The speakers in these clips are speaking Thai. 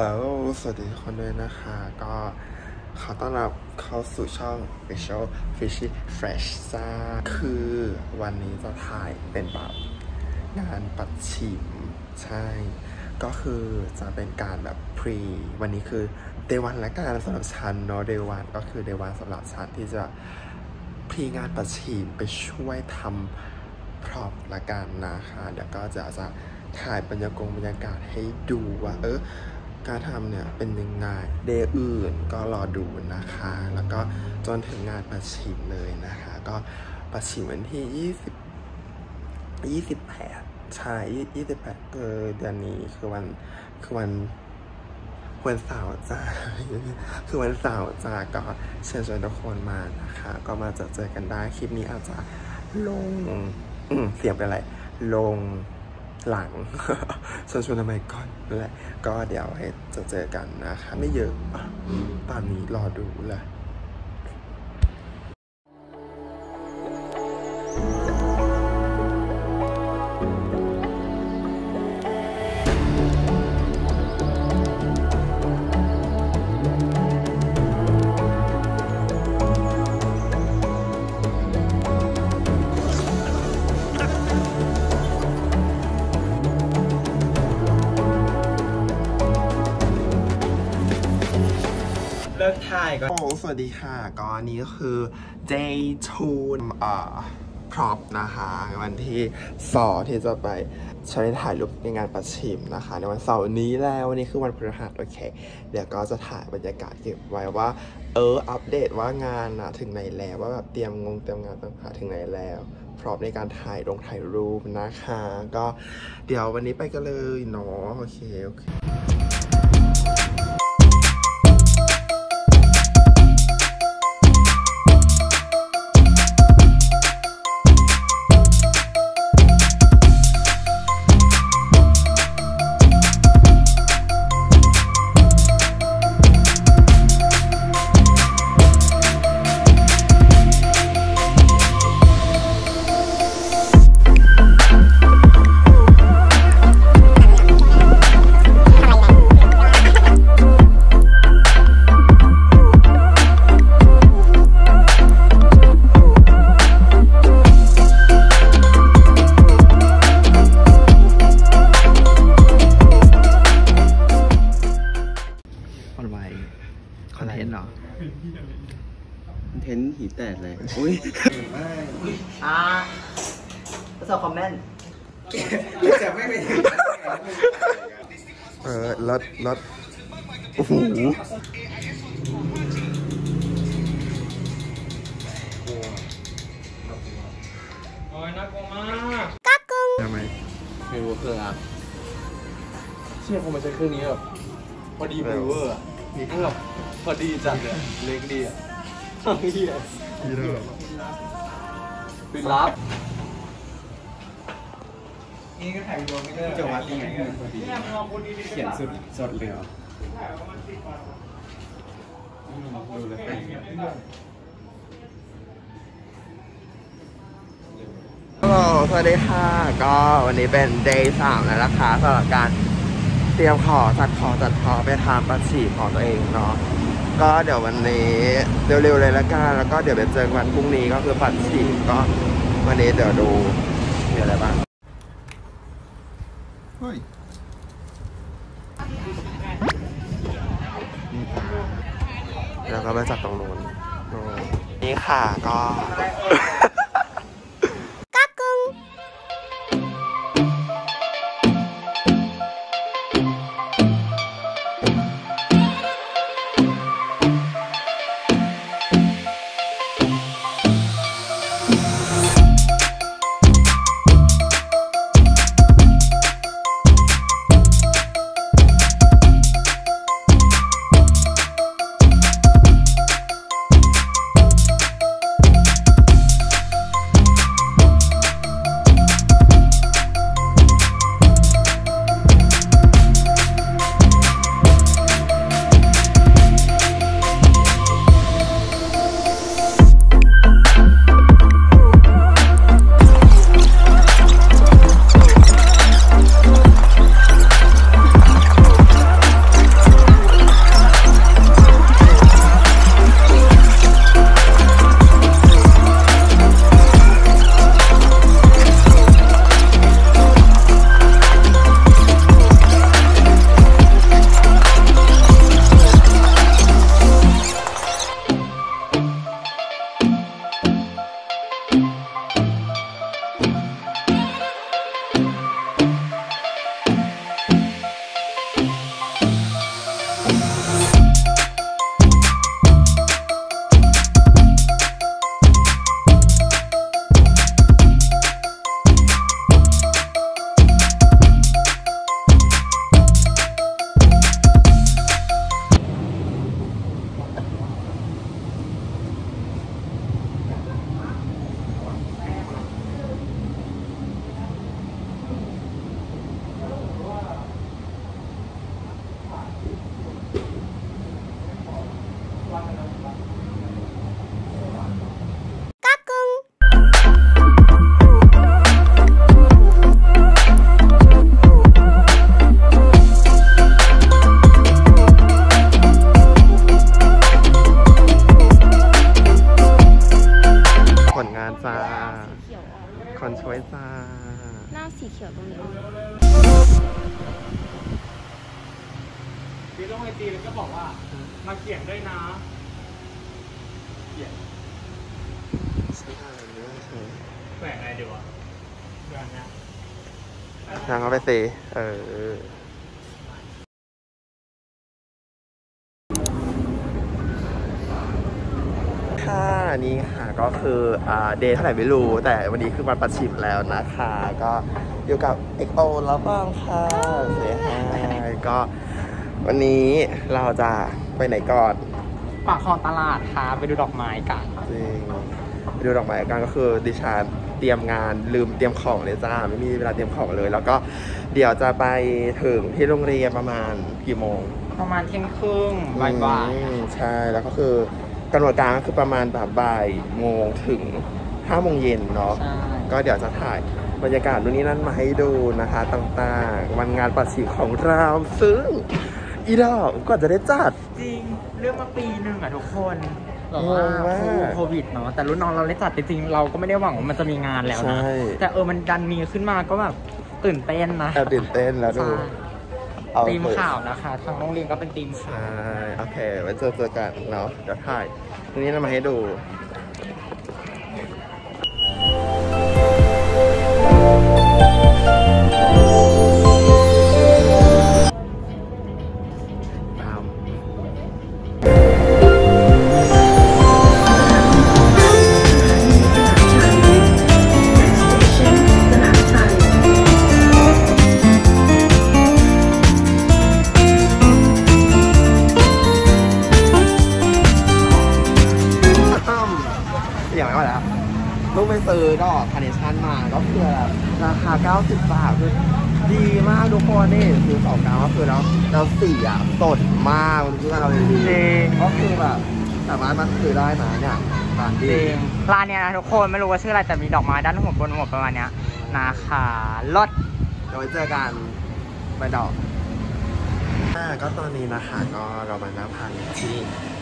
ฮัลโหลสวัสดีทุกคนด้วยนะคะ ก็ขอต้อนรับเข้าสู่ช่อง Fishofishyfresh ซ่าคือวันนี้จะถ่ายเป็นแบบงานปัจฉิม ใช่ ก็คือจะเป็นการแบบ pre วันนี้คือ day one และการสำหรับฉันเนาะ day one ก็คือ day one สำหรับฉันที่จะ pre งานปัจฉิมไปช่วยทำพร็อพละกันนะคะ เดี๋ยวก็จะจะถ่ายบรรยากาศบรรยากาศให้ดูว่าเออ การทำเนี่ยเป็นยังไงเดย์อื่นก็รอดูนะคะ แล้วก็จนถึงงานประชิมเลยนะคะ ก็ประชิมวันที่ 20 28ใช่28เออเดือนนี้คือวันคือวันวันเสาร์จ้าคือวันเสาร์จ้าก็เชิญชวนทุกคนมานะคะ ก็มาเจอเจอกันได้คลิปนี้อาจจะลงอืเสียงเป็นไรลง หลังชวนชวนทำไมก่อนนั่นแหละ ก็เดี๋ยวให้จะเจอกันนะคะ ไม่เยอะตอนนี้รอดูแหละ ถ่ายก็โอ้สวัสดีค่ะ ก็อันนี้ก็คือ day two อ่าพร็อพนะคะ วันที่สอที่จะไปใช้ถ่ายรูปในงานประชิมนะคะ ในวันเสาร์นี้แล้ววันนี้คือวันพฤหัสโอเค เดี๋ยวก็จะถ่ายบรรยากาศเก็บไว้ว่า เออ อัปเดตว่างานอะถึงไหนแล้วว่าแบบเตรียมงงเตรียมงานต่างๆถึงไหนแล้วพร้อมในการถ่ายลงถ่ายรูปนะคะ ก็เดี๋ยววันนี้ไปกันเลยเนาะโอเคโอเค อรถรถโอ้โหโอ้ยน่ากลัวมากทำไมไม่รู้เครื่องอะเชี่ยคงมาใช้เครื่องนี้แบบพอดีเบเวอร์อะนี่แบบพอดีจัดเลยเล็กดีอะเฮียพี่เลิกปิดลับ นี่ก็ถ่ายวิดีโอไม่ได้จะวัดยังไงให้มันพอดีเขียนสุดสดเลยเหรอดูเลยฮัลโหลสวัสดีค่ะ ก็วันนี้เป็น day สามแล้วนะคะสำหรับการเตรียมขอจัดขอจัดขอไปทำประฉีดของตัวเองเนาะก็เดี๋ยววันนี้เร็วๆเลยละกันแล้วก็เดี๋ยวไปเจอกันวันพรุ่งนี้ก็คือปัดฉีดก็วันนี้เดี๋ยวดูมีอะไรบ้าง ก็มาจากตรงนู้นนู้นนี่ค่ะก็「 คนช่วยจ้าหน้าสีเขียวตรงนี้ตีต้องไปตีแล้วก็บอกว่า มาเขียนด้วยนะแหวนอะไรดีวะแหวนนะนางเขาไปสิเออ ค่ะนี่ค่ะก็คืออ่าเดย์เท่าไหร่ไม่รู้ แต่วันนี้คือวันประชิมแล้วนะคะ ก็อยู่กับเอกโอแล้วบ้างค่ะเสียหายก็วันนี้เราจะไปไหนก่อนปากคลองตลาดค่ะไปดูดอกไม้กันจริงไปดูดอกไม้กันก็คือดิฉันเตรียมงานลืมเตรียมของเลยจ้าไม่มีเวลาเตรียมของเลย แล้วก็เดี๋ยวจะไปถึงที่โรงเรียนประมาณกี่โมง ประมาณเที่ยงครึ่งบ่ายอืมใช่แล้วก็คือ กำหนดการก็คือประมาณแบบบ่ายโมงถึงห้าโมงเย็นเนาะๆใช่ก็เดี๋ยวจะถ่ายบรรยากาศนู่นนี่นั่นมาให้ดูนะคะต่างๆ วันงานประชิมของเราซึ่งอีดอกก็จะได้จัด จริงเรื่องมาปีหนึ่งอะทุกคนแบบว่างงมากโควิดเนาะแต่รุ่นน้องเราได้จัดจริงๆเราก็ไม่ได้หวังว่ามันจะมีงานแล้วใช่นะแต่เออมันดันมีขึ้นมาก็แบบตื่นเต้นนะ แอบตื่นเต้นแล้วดู ใช่ เอาทีมเปิดข่าวนะคะ ทางโรงเรียนก็เป็นทีมข่าว ใช่โอเคไว้เจอเจอกันเนาะเดี๋ยวถ่ายทีนี้เรามาให้ดู คนนี่คือสองกรัมก็คือแล้วแล้วสีอะสดมากมันคือเราเลยดีจริง ก็คือแบบสามารถมาซื้อได้นะเนี่ยร้านจดีริงร้านเนี้ยนะทุกคนไม่รู้ว่าชื่ออะไรแต่มีดอกไม้ด้านหัวบนหัวประมาณเนี้ยนะคะลดเดี๋ยวไว้เจอกันไปดอกอ่าก็ตอนนี้นะคะก็เรามานั่งพักที่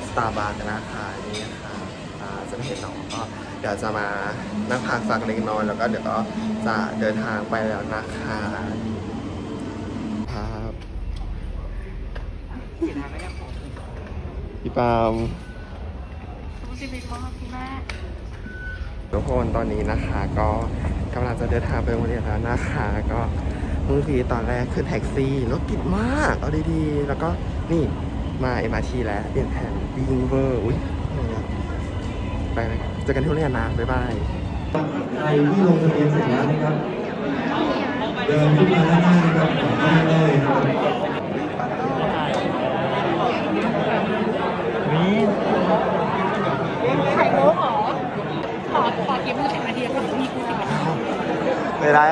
สตาร์บัคกันนะคะนี่ค่ะอ่าจะไม่เห็นน้องก็เดี๋ยวจะมานั่งพักสักเล็กน้อยแล้วก็เดี๋ยวก็จะเดินทางไปแล้วนะคะครับ พี่ปาล์มทุกคนตอนนี้นะคะ ก็กำลังจะเดินทางไปโรงเรียนแล้วนะคะ ก็เมื่อกี้ตอนแรกขึ้นแท็กซี่รถติดมาก เอาดีๆ แล้วก็นี่มา MRT แล้วเปลี่ยนแผนดีเวอร์อุ้ยไปเลยเจอกันที่โรงเรียนนะ บ๊ายบายใครที่ลงทะเบียนเสร็จแล้วนะครับ เดินขึ้นมาด้านหน้านะครับขอบคุณเลยนะครับ ไม่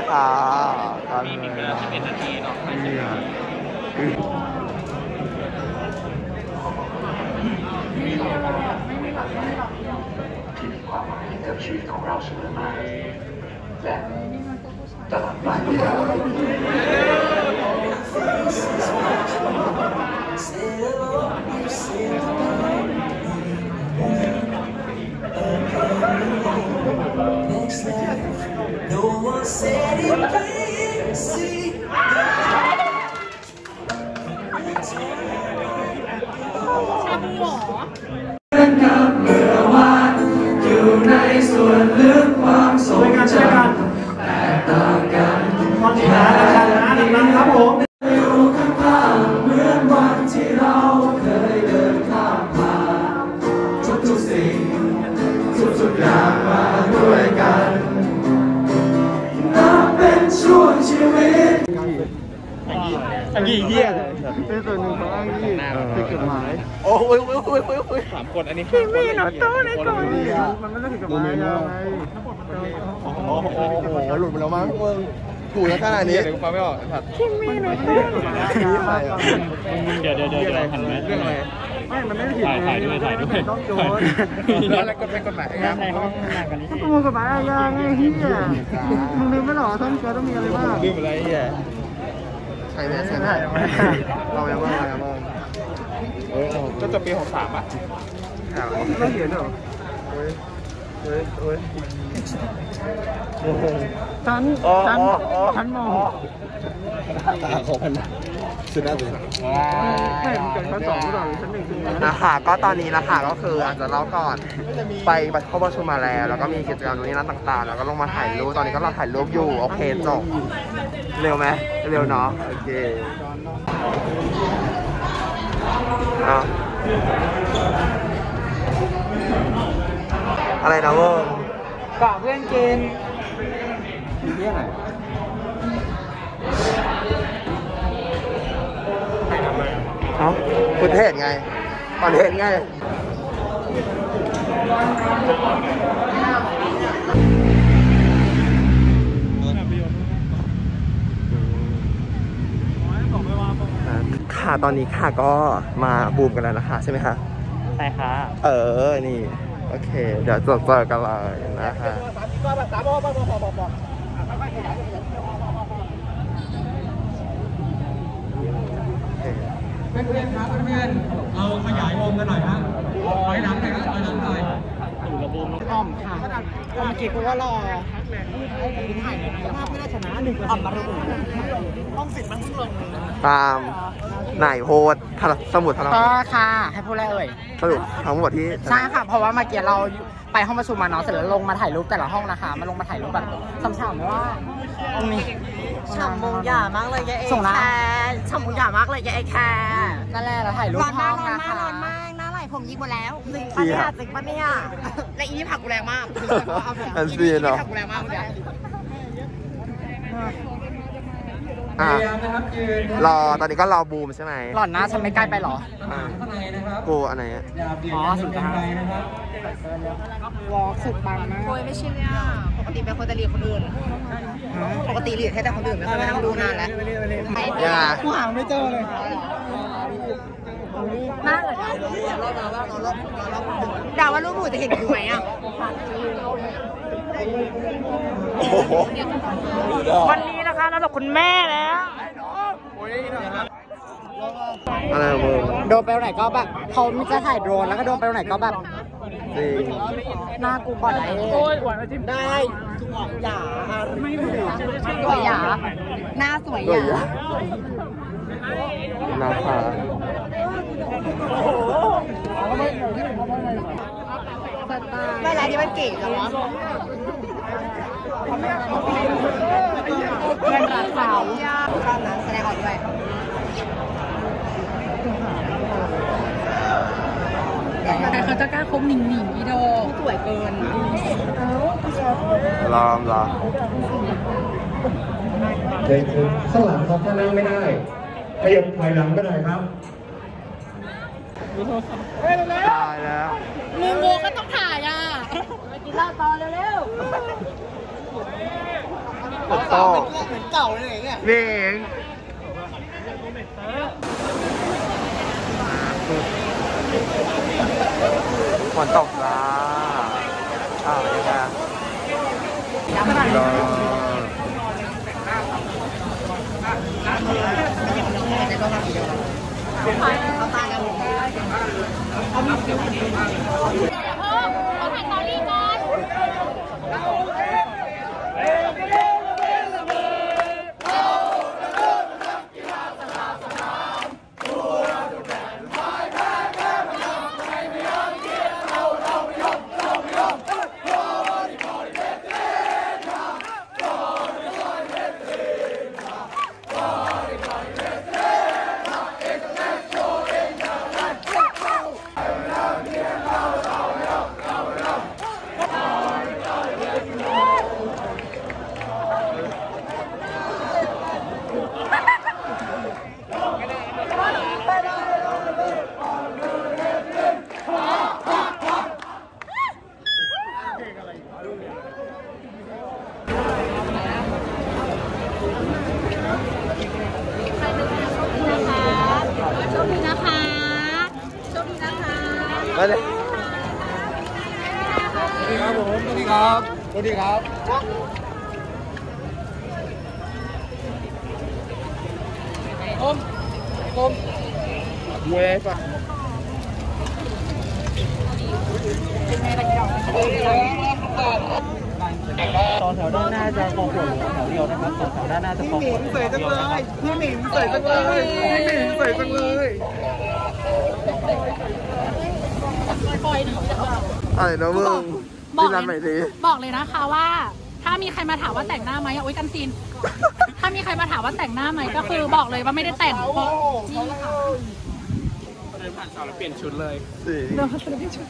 อันนี้เหี้ยเป็นส่วนหนึ่งของอ้างยี่ผิดกฎหมายโอ้ยโอ้ยโอ้ยโอ้ยโอ้ยสามคนอันนี้พี่มีหนูตู้ในกล่องมันไม่ได้ผิดกฎหมายแล้วไงโอ้โหโอ้โหหลุดไปแล้วมั้งมึงถูกแล้วขนาดนี้เดี๋ยวกูฟังไม่ออกสัตว์เดี๋ยวเดี๋ยวเดี๋ยวเดี๋ยวหันมาเรื่องอะไรไม่ มันไม่ได้ผิดถ่ายด้วยถ่ายด้วยต้องโดนแล้วอะไรก็เป็นกฎหมายครับในห้องหนักกันนี่มึงกฎหมายอาญาไงเฮียมึงลืมไม่หรอท่านเชื้อต้องมีอะไรบ้างลืมอะไรเหี้ย ใช่ไหมใช่ไหมเรายังว่าเรายังว่าก็จะปีหกสามอะถามไม่เห็นหรอเฮ้ยเฮ้ยเฮ้ยฉันอ๋อฉันอ๋ออ๋อฉันมองตาของมัน สุดน่าจะใช่เหมือนกันชั้นสองหรือเปล่าหรือชั้นหนึ่งขึ้นมานะคะก็ตอนนี้นะคะก็คืออาจจะเล่าก่อนไปเข้าประชุมมาแล้ว แล้วก็มีกิจกรรมนู่นนี่นั่นต่างๆ แล้วก็ลงมาถ่ายรูปตอนนี้ก็เราถ่ายรูปอยู่โอเคจบเร็วไหมเร็วเนาะโอเคเอาอะไรนะเวอร์กะเพื่อนกินเรื่องอะไเอ้าคุณเทศไงคอนเทนต์ไงค่ะตอนนี้ค่ะก็มาบูมกันแล้วนะคะใช่ไหมคะใช่ค่ะ เออ นี่ โอเค เดี๋ยวเจอเจอกันเลยนะคะ เพื่อนๆครับเพื่อนๆเราขยายวงกันหน่อยฮะถอยหลังหน่อยครับถอยหลังหน่อยอ่อมค่ะเมื่อกี้กูว่ารอกินถ่ายภาพไม่ได้ชนะหนึ่งอ่อมมาดูห้องสิทธิ์มันเพิ่งลงตามนายโพสต์ทะสมุดทะเลก็ค่ะให้พูดอะไรเอ่ยสรุปทั้งหมดที่ใช่ค่ะเพราะว่าเมื่อกี้เรา ไปห้องประชุมมาเนาะเสร็จแล้วลงมาถ่ายรูปแต่ละห้องนะคะ มาลงมาถ่ายรูปแบบซ้ำๆไม่ว่าตรงนี้ฉ่ำมงหย่ามากเลยแกไอ้ส่งนะแคร์ฉ่ำมงหย่ามากเลยแกไอ้แคร์นั่นแหละเราถ่ายรูปร้อนห้มาอกงร้อนนะมากคะร้อนมากหน้าไหลผมยิงหมดแล้วจริงปะเนี่ยจริงปะเนี่ยและอีนี่ผักกูแรงมากอันซีเนาะผักกูแรงมากเมื่อกี้ อะพยายามนะครับยืนรอตอนนี้ก็รอบูมใช่ไหมหล่อนหน้าฉันไม่ใกล้ไปเหรออะข้างในนะครับกูอันไหนอะอย่าเบียดอ๋อกันสุจดนเกิท้ายนไปนะครับวอล์กสุดปังมากโอ้ยไม่ใช่เนี่ยปกติเป็นคนจะเรียนคนอื่นปกติเรียนแค่แต่คนอื่นไม่เคยมานั่งดูนานแล้วยังไงกูหาไม่เจอเลยหน้าเอิดดาว่ารูปหมูจะเห็นกูไหมอะโอ้โหวันนี้ นะคะเรากับคุณแม่แล้วอะไรของมึงโดนไปไหนก็แบบเขาไม่จะถ่ายโดรนแล้วก็โดนไปไหนก็แบบจริงหน้ากูก่อนได้โอ้ยหวานจิ้มได้สวยหยาไม่ถูกสวยหยาหน้าสวยด้หวยยาอะนะคะไม่แล้วนี่มันเก๋จังวะ เพื่อนรักเขาชอบนะแสดงออกด้วยแต่เขาจะกล้าคบหนิงหนิงอีโดสวยเกินรอมรอเดินคือข้างหลังครับถ้านั่งไม่ได้ขยับถอยหลังก็ได้ครับตายแล้วมึงโมก็ต้องถ่ายอะไปกินเหล้าต่อเร็วถู กต้อเหมือนเก่าเลยเนี่ยนี่เองฝนตกจ้าอ้าวยังไงรอ เขาตายกัน โชคดีนะคะ โชคดีนะคะ ไปเลยสวัสดีครับผมสวัสดีครับสวัสดีครับเว้ยปะเต่อแถวด้านหน้าจะคอขวดแถวเดียวนะครับต่อแถวด้านหน้าจะคอขวดสวยจังเลยพี่หนิงสวยจังเลยพี่หนิงสวยจังเลย อะไรนะมึงบอกพี่นันใหม่เลยดิบอกเลยนะคะว่า ถ้ามีใครมาถามว่าแต่งหน้าไหมอะโอ๊ยกันซีน ถ้ามีใครมาถามว่าแต่งหน้าไหมก็คือบอกเลยว่าไม่ได้แต่งเพราะนี่ค่ะเดินผ่านเสาแล้วเปลี่ยนชุดเลยสิเดี๋ยวเขาจะได้ชุด